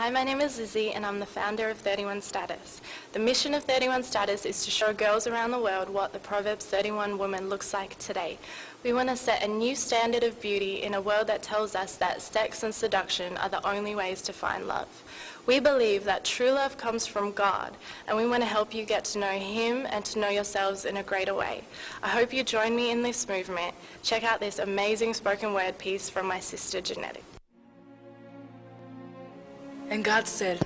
Hi, my name is Lizzie and I'm the founder of 31 Status. The mission of 31 Status is to show girls around the world what the Proverbs 31 woman looks like today. We want to set a new standard of beauty in a world that tells us that sex and seduction are the only ways to find love. We believe that true love comes from God and we want to help you get to know Him and to know yourselves in a greater way. I hope you join me in this movement. Check out this amazing spoken word piece from my sister Genetic. And God said,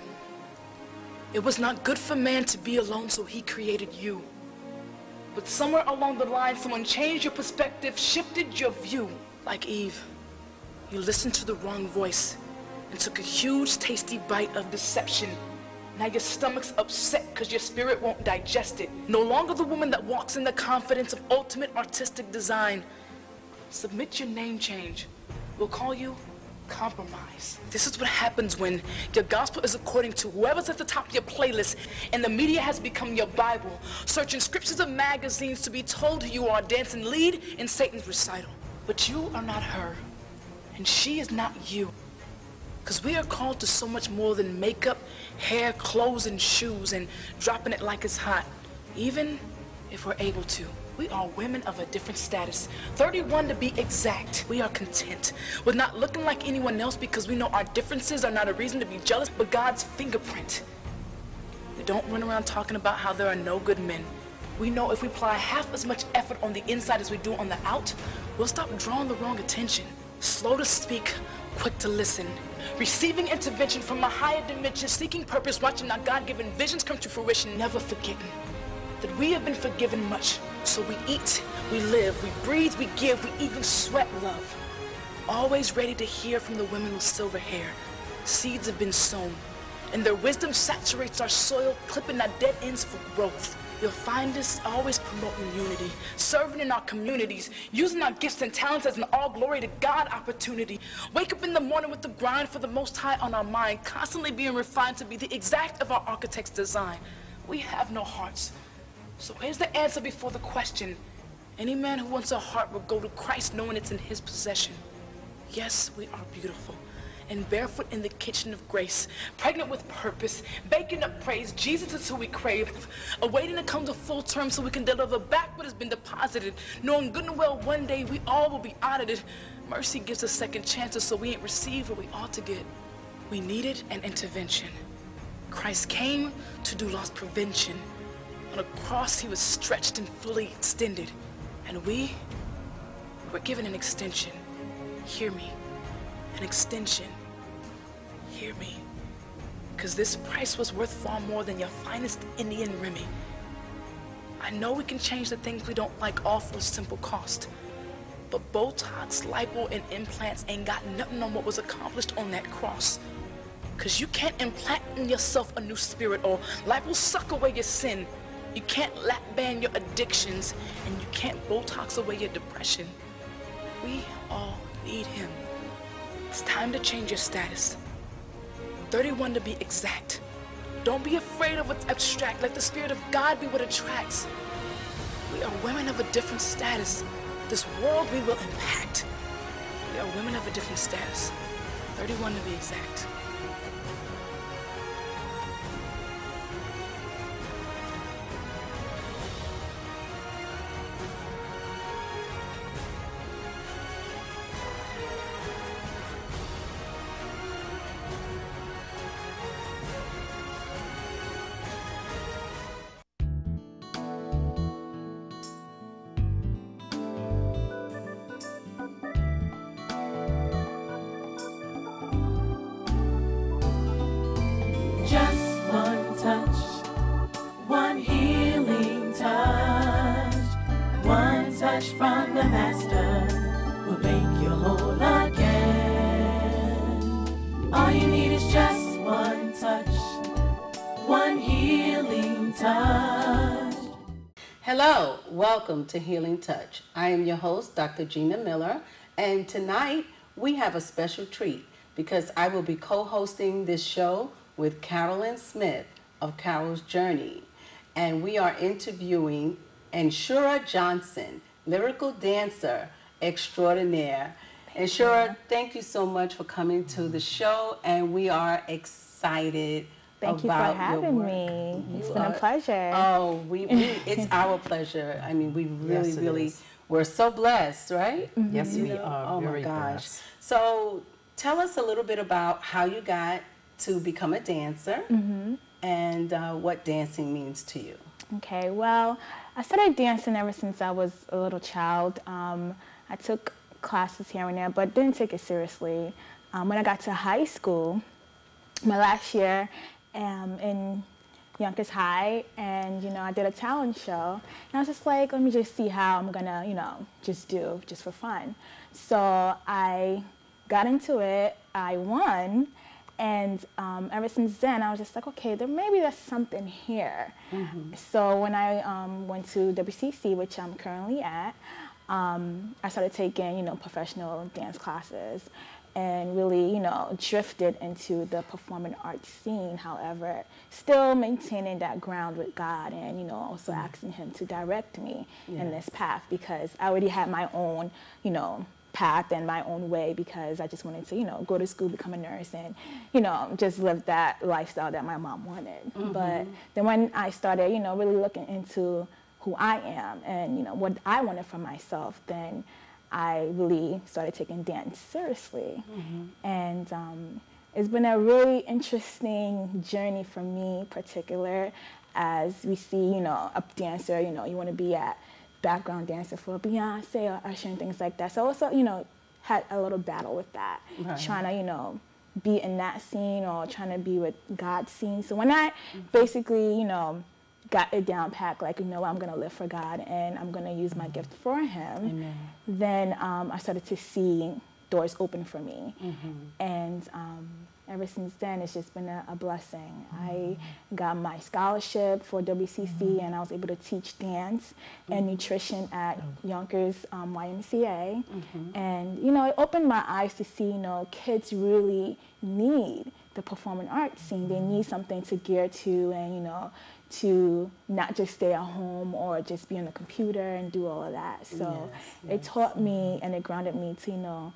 It was not good for man to be alone, so he created you. But somewhere along the line, someone changed your perspective, shifted your view. Like Eve, you listened to the wrong voice and took a huge, tasty bite of deception. Now your stomach's upset because your spirit won't digest it. No longer the woman that walks in the confidence of ultimate artistic design. Submit your name change. We'll call you compromise. This is what happens when your gospel is according to whoever's at the top of your playlist and the media has become your Bible, searching scriptures of magazines to be told who you are, dancing lead in Satan's recital. But you are not her, and she is not you. Because we are called to so much more than makeup, hair, clothes, and shoes, and dropping it like it's hot, even if we're able to. We are women of a different status. 31 to be exact. We are content with not looking like anyone else because we know our differences are not a reason to be jealous, but God's fingerprint. We don't run around talking about how there are no good men. We know if we apply half as much effort on the inside as we do on the out, we'll stop drawing the wrong attention. Slow to speak, quick to listen. Receiving intervention from a higher dimension, seeking purpose, watching our God-given visions come to fruition, never forgetting that we have been forgiven much. So we eat, we live, we breathe, we give, we even sweat love. Always ready to hear from the women with silver hair. Seeds have been sown, and their wisdom saturates our soil, clipping our dead ends for growth. You'll find us always promoting unity, serving in our communities, using our gifts and talents as an all glory to God opportunity. Wake up in the morning with the grind for the Most High on our mind, constantly being refined to be the exact of our architect's design. We have no hearts, so here's the answer before the question. Any man who wants a heart will go to Christ knowing it's in his possession. Yes, we are beautiful and barefoot in the kitchen of grace, pregnant with purpose, baking up praise. Jesus is who we crave, awaiting to come to full term so we can deliver back what has been deposited, knowing good and well one day we all will be audited. Mercy gives us second chances so we ain't receive what we ought to get. We needed an intervention. Christ came to do loss prevention. On a cross, he was stretched and fully extended. And we, we were given an extension. Hear me. An extension. Hear me. Because this price was worth far more than your finest Indian Remy. I know we can change the things we don't like off for simple cost. But Botox, lipo, and implants ain't got nothing on what was accomplished on that cross. Cause you can't implant in yourself a new spirit or lipo suck away your sin. You can't lap band your addictions and you can't Botox away your depression. We all need him. It's time to change your status. 31 to be exact. Don't be afraid of what's abstract. Let the Spirit of God be what attracts. We are women of a different status. This world we will impact. We are women of a different status. 31 to be exact. Welcome to Healing Touch. I am your host, Dr. Gina Miller, and tonight we have a special treat because I will be co hosting this show with Carolyn Smith of Carol's Journey, and we are interviewing Nhyira Johnson, lyrical dancer extraordinaire. Nhyira, thank you so much for coming to the show, and we are excited. Thank you for having work. me. It's You been a pleasure. Oh, we, we it's our pleasure. I mean, we really, Yes, really, is. we're so blessed, right? Yes, You we know? are Oh my gosh. blessed. So, tell us a little bit about how you got to become a dancer, Mm-hmm. and uh, what dancing means to you. Okay, well, I started dancing ever since I was a little child. Um, I took classes here and there, but didn't take it seriously. Um, when I got to high school, my last year um, in Yonkers High, and you know, I did a talent show, and I was just like, let me just see how I'm gonna, you know, just do just for fun. So I got into it. I won. And um, ever since then, I was just like, okay, there maybe there's something here. So when I um, went to WCC, which I'm currently at, um, I started taking, you know, professional dance classes, and really, you know, drifted into the performing arts scene. However, still maintaining that ground with God, and you know, also mm-hmm. asking Him to direct me in this path because I already had my own, you know, path and my own way because I just wanted to, you know, go to school, become a nurse, and, you know, just live that lifestyle that my mom wanted. Mm-hmm. But then when I started, you know, really looking into who I am and, you know, what I wanted for myself, then I really started taking dance seriously. And um, it's been a really interesting journey for me, particular, as we see, you know, a dancer, you know, you want to be at background dancer for Beyonce or Usher and things like that. So also, you know, had a little battle with that, Right. trying to, you know, be in that scene or trying to be with God's scene. So when I basically, you know, got it down packed, like, you know, I'm gonna live for God and I'm gonna use my gift for Him, Amen. then um, I started to see doors open for me. And um, ever since then, it's just been a, a blessing. I got my scholarship for WCC, and I was able to teach dance and nutrition at Yonkers um, YMCA. And, you know, it opened my eyes to see, you know, kids really need the performing arts scene. They need something to gear to and, you know, to not just stay at home or just be on the computer and do all of that. So Yes, it taught me and it grounded me to, you know,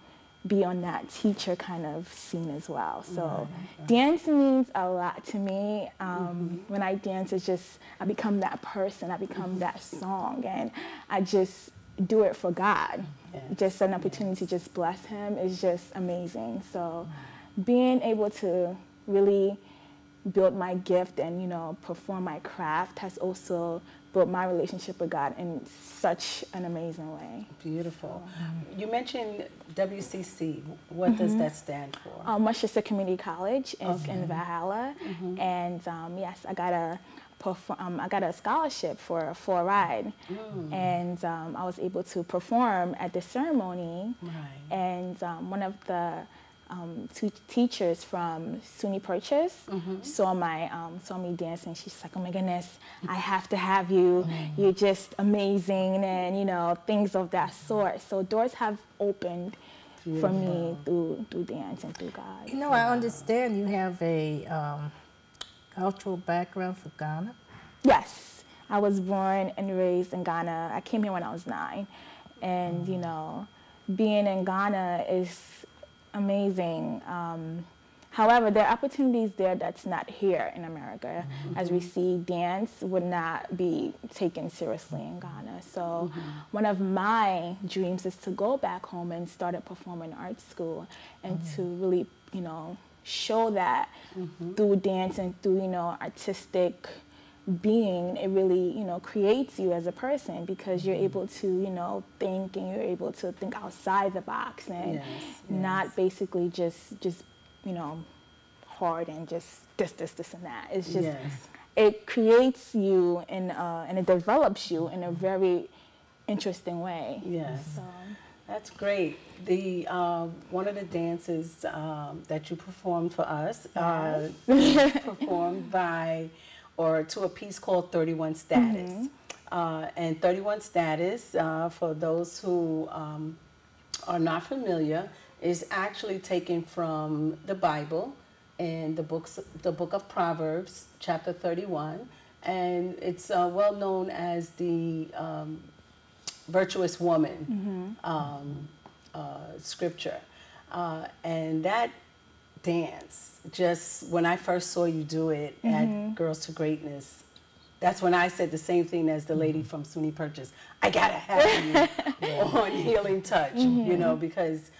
be on that teacher kind of scene as well. So dance means a lot to me. Um, mm-hmm. When I dance, it's just, I become that person, I become mm-hmm. that song, and I just do it for God. Yes, Just an opportunity to just bless Him is just amazing. So mm-hmm. Being able to really build my gift and you know perform my craft has also built my relationship with God in such an amazing way. Beautiful. You mentioned WCC. What does that stand for? Um, Westchester Community College is in Valhalla, and um, yes, I got a perform, um, I got a scholarship for for a ride, and um, I was able to perform at the ceremony. Right. And um, one of the um, two teachers from SUNY Purchase saw my um, saw me dancing. She's like, "Oh my goodness, I have to have you. You're just amazing," and you know things of that sort. So doors have opened for me through through dance and through God. You know, I understand you have a um, cultural background for Ghana. Yes, I was born and raised in Ghana. I came here when I was nine, and you know, being in Ghana is amazing. Um, however, there are opportunities there that's not here in America, as we mm-hmm. see dance would not be taken seriously in Ghana. So, mm-hmm. one of my dreams is to go back home and start a performing arts school, and mm-hmm. to really, you know, show that through dance and through you know artistic being it really you know creates you as a person because you're able to you know think and you're able to think outside the box and Yes, not yes. basically just just you know hard and just this this this and that it's just Yes. it creates you in uh, and it develops you in a very interesting way Yes. so That's great. The uh, one of the dances um, that you performed for us uh, performed by or to a piece called 31 Status. Uh, and 31 Status, uh, for those who um, are not familiar, is actually taken from the Bible and the books, the book of Proverbs, chapter 31, and it's uh, well known as the um, virtuous woman. Um, uh, scripture, uh, and that dance just when I first saw you do it at mm-hmm. Girls to Greatness. That's when I said the same thing as the mm-hmm. lady from SUNY Purchase. I gotta have you on Healing Touch, you mm-hmm. know, because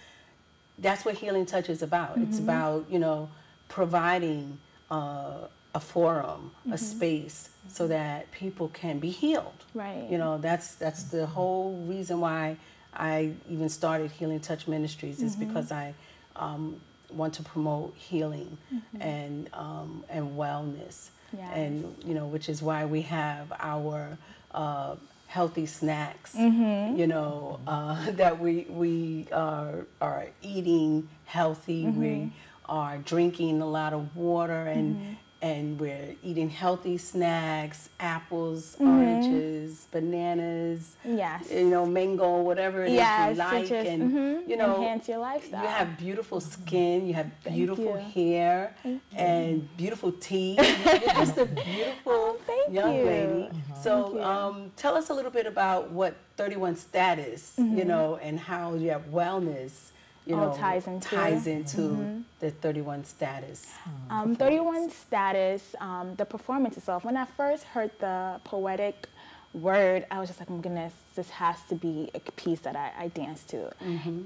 that's what Healing Touch is about. It's about, you know, providing uh, a forum, a space, so that people can be healed. Right. You know, that's that's the whole reason why I even started Healing Touch Ministries is because I um, want to promote healing and um, and wellness, Yes. and you know, which is why we have our uh, healthy snacks. Mm-hmm. You know, uh, that we we are are eating healthy. Mm-hmm. We are drinking a lot of water and. And we're eating healthy snacks, apples, oranges, bananas, Mm-hmm. Yes. you know, mango, whatever it is Yes, you like, just, and mhm, you know, enhance your lifestyle. You have beautiful skin, you have beautiful you. hair, and beautiful teeth. You're just a beautiful thank young you. lady. So, Thank you. um, tell us a little bit about what 31 status, you know, and how you have wellness, you. All know, ties into. ties into the 31 status. Um, 31 status, um, the performance itself. When I first heard the poetic word, I was just like, oh my goodness, this has to be a piece that I, I dance to.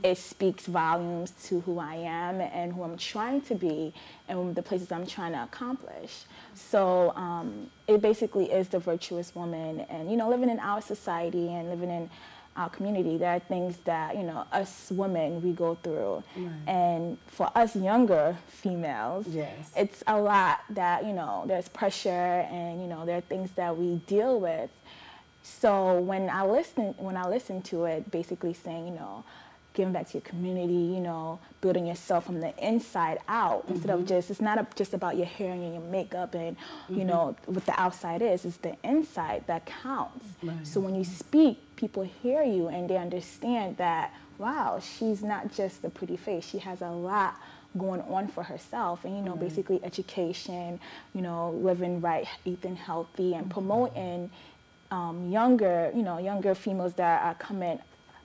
It speaks volumes to who I am and who I'm trying to be and the places I'm trying to accomplish. So um, it basically is the virtuous woman. And, you know, living in our society and living in our community, there are things that, you know, us women, we go through. And for us younger females, Yes. it's a lot that you know there's pressure and you know there are things that we deal with so when i listen when i listen to it basically saying you know giving back to your community you know building yourself from the inside out instead of mm-hmm. just it's not a, just about your hair and your makeup and you mm-hmm. know what the outside is it's the inside that counts. Right. so when you speak people hear you and they understand that wow she's not just a pretty face. She has a lot going on for herself and you know basically education you know living right eating healthy and mm-hmm. promoting um, younger you know younger females that are coming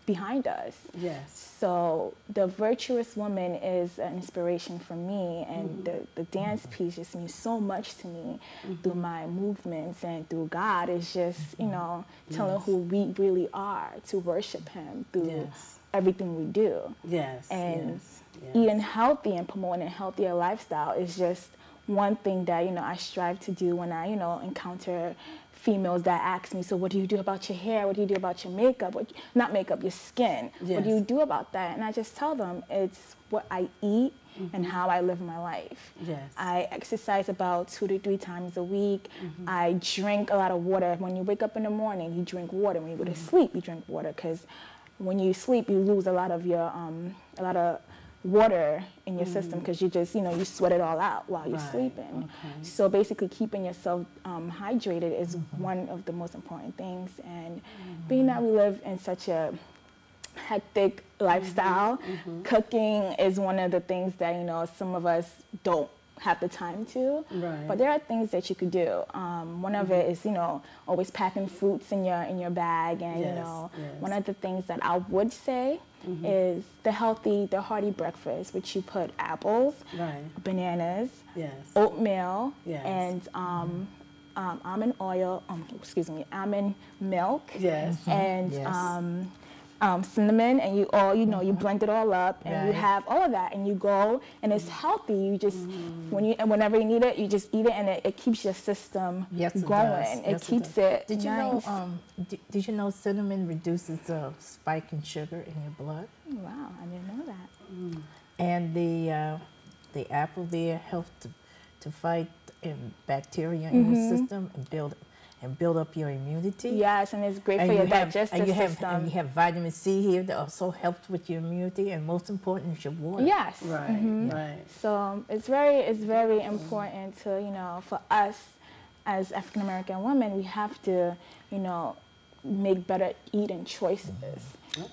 behind us Yes. so the virtuous woman is an inspiration for me, and mm-hmm. the, the dance mm-hmm. piece just means so much to me mm-hmm. through my movements and through God. It's just you know telling Yes. who we really are to worship Him through Yes. everything we do. Yes. And yes. eating healthy and promoting a healthier lifestyle is just one thing that you know I strive to do when I you know encounter females that ask me, so what do you do about your hair? What do you do about your makeup? What, not makeup, your skin. What do you do about that? And I just tell them it's what I eat mm-hmm. and how I live my life. Yes. I exercise about two to three times a week. Mm-hmm. I drink a lot of water. When you wake up in the morning, you drink water. When you go to mm-hmm. sleep, you drink water because when you sleep, you lose a lot of your um, a lot of water in your system mm. because you just you know you sweat it all out while you're Right, sleeping. okay. So basically, keeping yourself um, hydrated is mm-hmm. one of the most important things. And being mm-hmm. that we live in such a hectic lifestyle, mm-hmm, cooking is one of the things that you know some of us don't have the time to. Right. But there are things that you could do. Um, one of it is you know always packing fruits in your in your bag, and you know yes. one of the things that I would say is the healthy, the hearty breakfast, which you put apples, Right. bananas, Yes. oatmeal Yes. and um, um, almond oil, um, excuse me, almond milk Yes. and Yes. Um, cinnamon, and you all you know you blend it all up, and you have all of that, and you go, and it's healthy. You just when you and whenever you need it, you just eat it, and it, it keeps your system Yes, it going. does. It Yes, keeps does. it. Did you nice. know? Um, did, did you know cinnamon reduces the spike in sugar in your blood? wow, I didn't know that. And the uh, the apple there helps to, to fight um, bacteria in your system and build and build up your immunity. Yes, and it's great And for you your have, digestive and you have, system. and you have vitamin C here that also helps with your immunity, and most important is your water. yes. Right. mhm. Right. So um, it's very it's very important to you know for us as African American women we have to you know make better eating choices.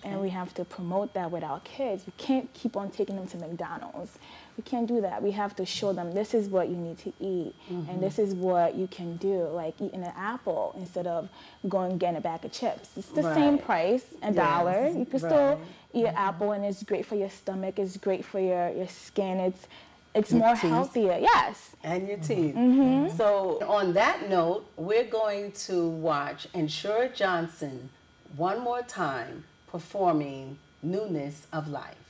And we have to promote that with our kids. We can't keep on taking them to McDonald's. We can't do that. We have to show them this is what you need to eat and this is what you can do, like eating an apple instead of going and getting a bag of chips. It's the same price, a Yes, dollar. You can right. still eat an apple and it's great for your stomach, it's great for your, your skin, it's it's Your more teeth. healthier. Yes. and your teeth. Mm-hmm. So, on that note, we're going to watch Nhyira Johnson one more time performing Newness of Life.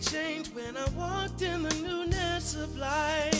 Change when I walked in the newness of life.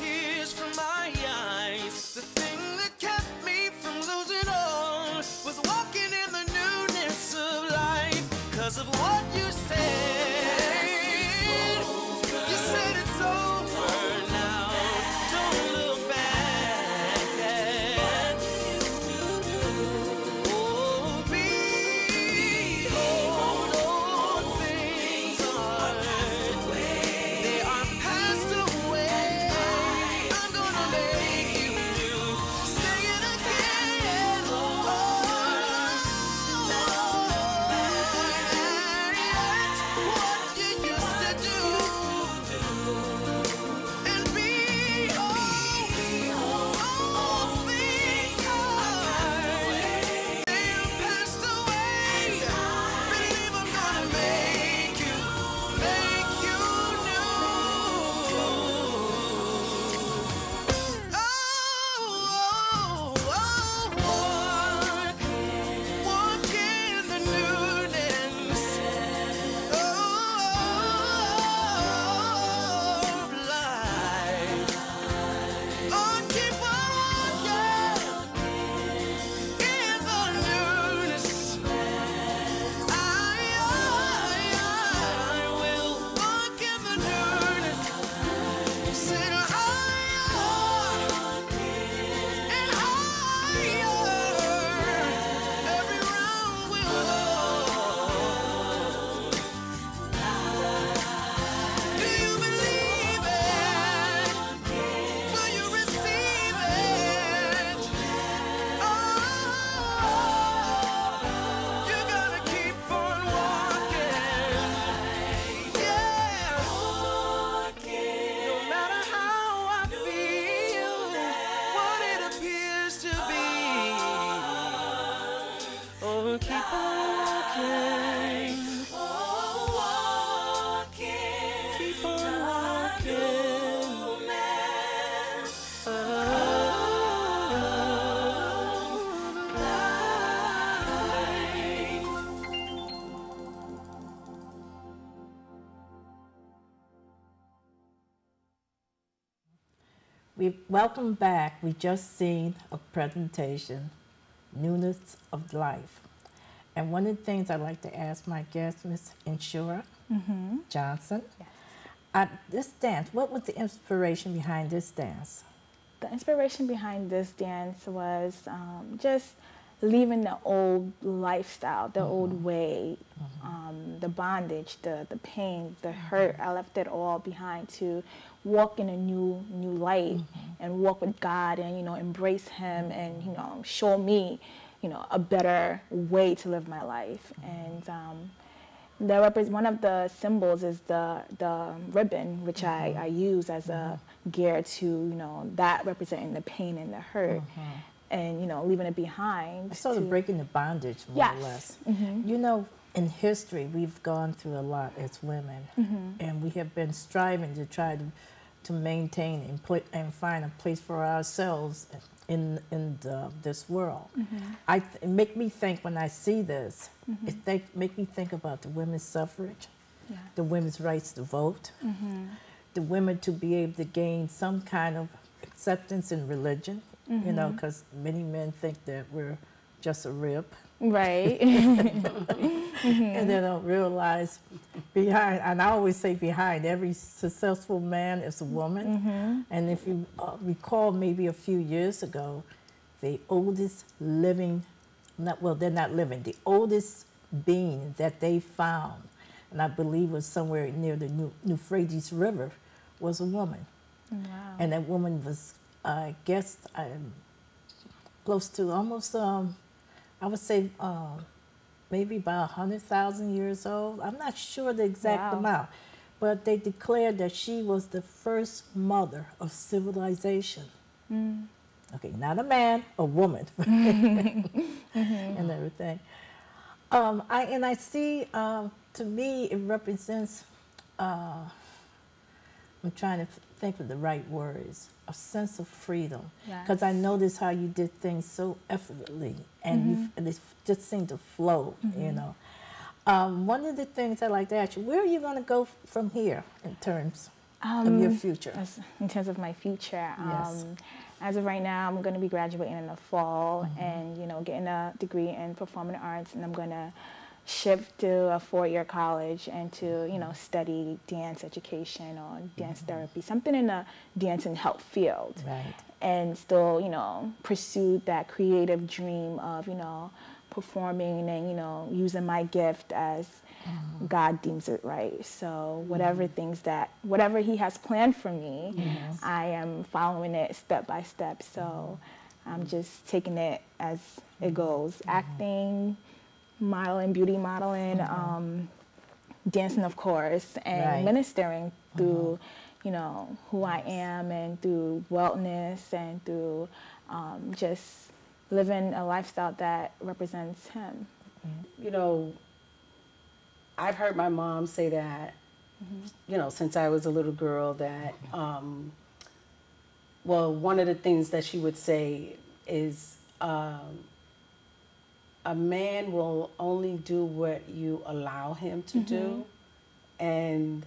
Tears from my eyes. The thing that kept me from losing all was walking in the newness of life. Cause of what you said. Welcome back. We just seen a presentation, newness of life, and one of the things I'd like to ask my guest, Miss Nhyira Johnson, uh, this dance. What was the inspiration behind this dance? The inspiration behind this dance was um, just leaving the old lifestyle, the old way, um, the bondage, the, the pain, the hurt. I left it all behind to walk in a new new light and walk with God and you know embrace Him and you know show me you know a better way to live my life and. Um, the one of the symbols is the the ribbon, which I, mm-hmm. I use as a gear to you know that representing the pain and the hurt, mm-hmm. and you know leaving it behind. Sort of breaking the bondage, more Yes. or less. Mm-hmm. You know, in history, we've gone through a lot as women, and we have been striving to try to, to maintain and, put, and find a place for ourselves in in the, this world. Mm-hmm. I th- it make me think when I see this, mm-hmm. it think, make me think about the women's suffrage, Yeah. the women's rights to vote, mm-hmm. the women to be able to gain some kind of acceptance in religion. You know, because many men think that we're just a rib Right. and they don't realize behind and i always say behind every successful man is a woman and if you uh, recall maybe a few years ago the oldest living not well they're not living the oldest being that they found and i believe was somewhere near the New- euphrates river was a woman wow. and that woman was i guess um, close to almost um, i would say um, maybe about 100000 years old. I'm not sure the exact Wow. amount but they declared that she was the first mother of civilization. Okay not a man a woman. And everything. Um, I, and i see um, to me it represents uh, I'm trying to think of the right words. A sense of freedom. Because I Yes. noticed how you did things so effortlessly, and you and it just seemed to flow. You know. Um, one of the things I'd like to ask you: Where are you going to go f- from here in terms of your Um, future? In terms of my future, Yes. um, as of right now, I'm going to be graduating in the fall Mm-hmm. and you know getting a degree in performing arts, and I'm going to shift to a four-year college and to you know study dance education or dance therapy, something in the dance and health field Mm-hmm. Right. and still, you know, pursue that creative dream of, you know, performing and, you know, using my gift as Mm-hmm. God deems it right. So whatever things that, whatever He has planned for me, I am following it step by step. So I'm just taking it as it goes. Acting, modeling, beauty modeling, um, dancing, of course, and Right. ministering through, you know, who I am and through wellness and through um, just living a lifestyle that represents Him. you know, I've heard my mom say that, you know, since I was a little girl, that, um, well, one of the things that she would say is, um, a man will only do what you allow him to do. And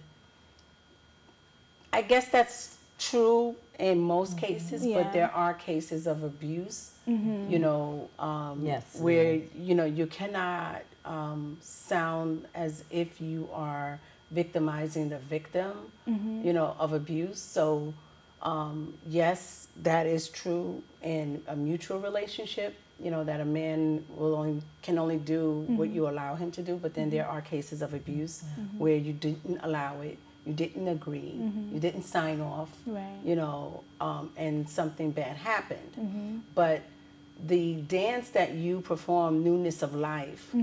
I guess that's true in most cases, Yeah. but there are cases of abuse, you know, um, Yes. where, you know, you cannot um, sound as if you are victimizing the victim, you know, of abuse. So, um, yes, that is true in a mutual relationship. You know that a man will only can only do what mm-hmm. you allow him to do, but then there are cases of abuse mm-hmm. Mm-hmm. where you didn't allow it, you didn't agree, you didn't sign off, Right. you know, um, and something bad happened. But the dance that you perform, newness of life,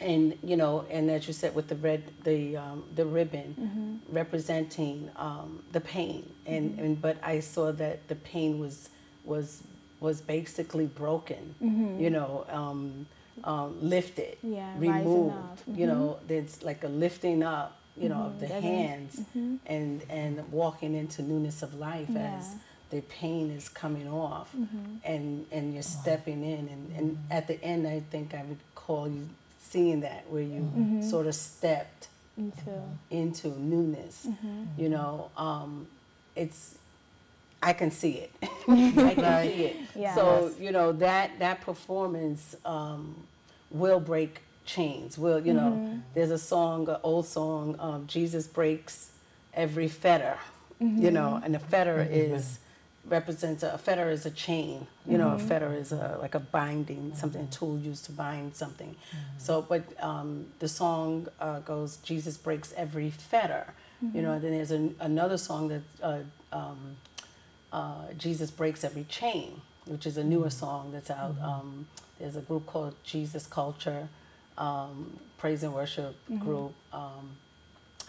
and you know, and as you said with the red, the um, the ribbon representing um, the pain, and, and but I saw that the pain was was was basically broken, mm-hmm. you know, um, um, lifted, Yeah, rising removed, up. you know, mm-hmm. there's like a lifting up, you know, of mm-hmm. the Doesn't- hands, and and walking into newness of life as the pain is coming off and and you're stepping in and, and at the end I think I would call you seeing that where you sort of stepped Into. into newness you know um, it's I can see it. I can see it. Yes. So you know that that performance um, will break chains. Will you know? There's a song, an old song, um, Jesus breaks every fetter. You know, and a fetter is represents a, a fetter is a chain. You know, a fetter is a like a binding, something a tool used to bind something. So, but um, the song uh, goes, Jesus breaks every fetter. You know, and then there's an, another song that uh, um, uh, Jesus breaks every chain, which is a newer song that's out. Um, there's a group called Jesus Culture, um, praise and worship group. Um,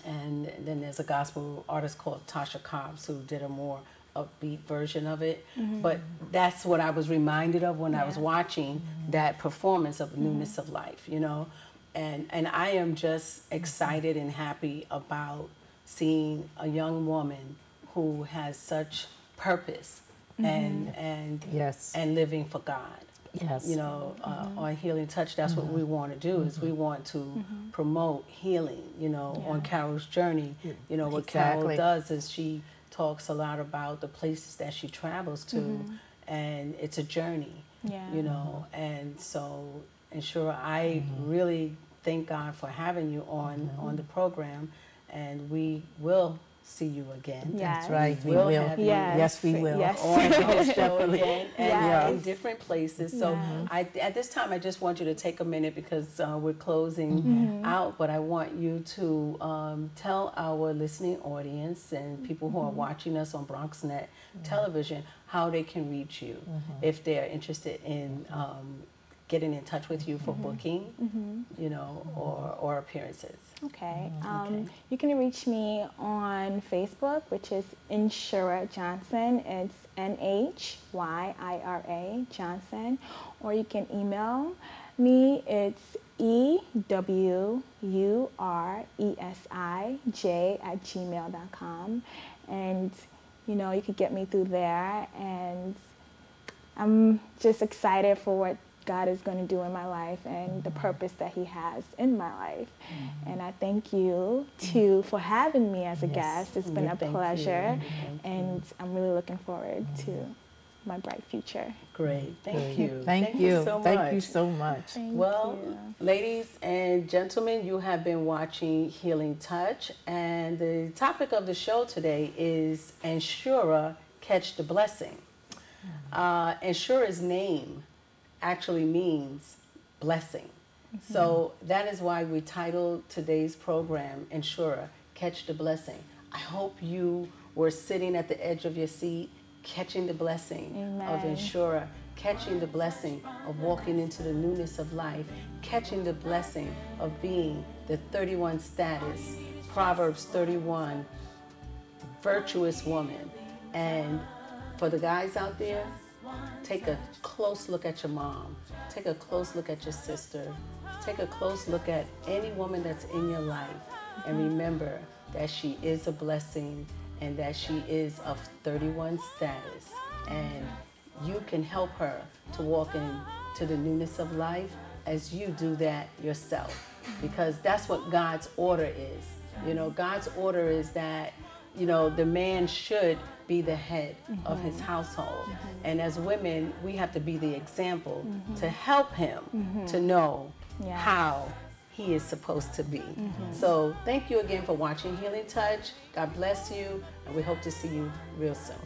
and then there's a gospel artist called Tasha Cobbs who did a more upbeat version of it. But that's what I was reminded of when I was watching that performance of newness of life, you know. And and I am just excited and happy about seeing a young woman who has such purpose mm-hmm. and and Yes. and living for God. Yes. you know, uh, mm-hmm. on Healing Touch, that's what mm-hmm. we want to do is we want to promote healing, you know, on Carol's journey. You know, what Carol does is she talks a lot about the places that she travels to, and it's a journey, Yeah. you know, and so, Nhyira, I really thank God for having you on, on the program, and we will see you again. Yes. That's right. We We'll will. have Yes. Yes, we will. Yes. on the show again and Yes. in different places. So Yes. I, at this time, I just want you to take a minute because uh, we're closing Mm-hmm. out, but I want you to um, tell our listening audience and people who Mm-hmm. are watching us on BronxNet television how they can reach you if they're interested in um, getting in touch with you for Mm-hmm. booking, you know, or, or appearances. Okay. Um, Okay. You can reach me on Facebook, which is Nhyira Johnson. It's N H Y I R A Johnson. Or you can email me. It's E W U R E S I J at gmail.com. And, you know, you could get me through there. And I'm just excited for what God is going to do in my life and the mm-hmm. purpose that He has in my life. Mm-hmm. And I thank you mm-hmm. too for having me as a Yes. guest. It's been Yeah, a thank you. pleasure, Thank and I'm really looking forward to my bright future. Great. Thank you. Thank, you. so much. Thank much. you so much. Thank Well, you. ladies and gentlemen, you have been watching Healing Touch, and the topic of the show today is Nhyira Catch the Blessing. Uh, Nhyira's name actually means blessing. Mm-hmm. So that is why we titled today's program Nhyira Catch the Blessing. I hope you were sitting at the edge of your seat, catching the blessing of Amen. Nhyira, catching the blessing of walking into the newness of life, catching the blessing of being the 31 status, Proverbs 31 virtuous woman. And for the guys out there, take a close look at your mom. Take a close look at your sister. Take a close look at any woman that's in your life. And mm-hmm. remember that she is a blessing and that she is of 31 status. And you can help her to walk into the newness of life as you do that yourself. Mm-hmm. Because that's what God's order is. You know, God's order is that you know, the man should be the head of his mm-hmm. household. Mm-hmm. And as women, we have to be the example mm-hmm. to help him to know Yes. how he is supposed to be. So thank you again for watching Healing Touch. God bless you, and we hope to see you real soon.